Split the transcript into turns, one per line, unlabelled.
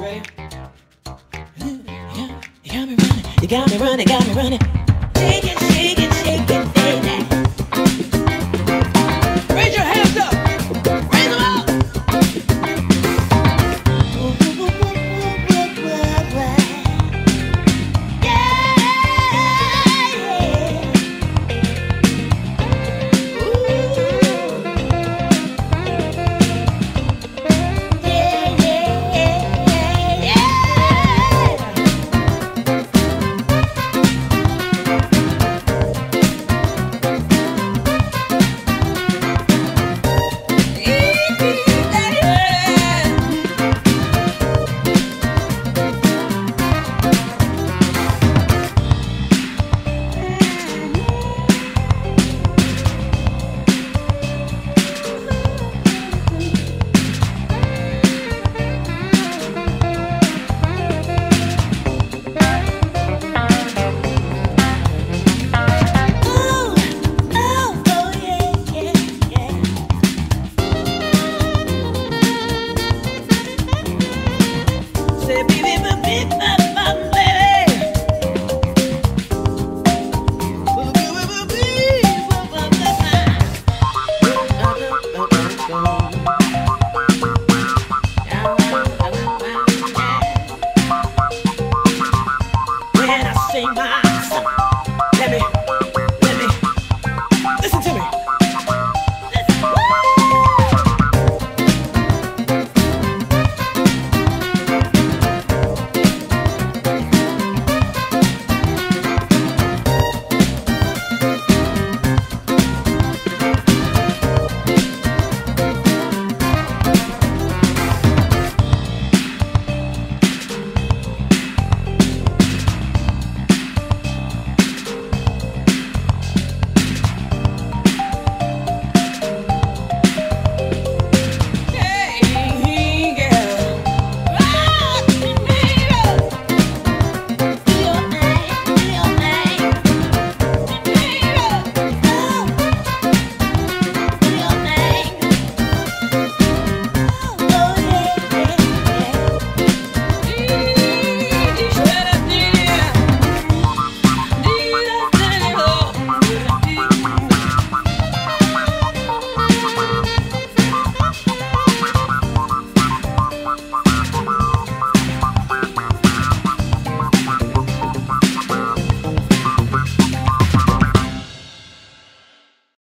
ready? You got me running, you got me running, got me running. sing my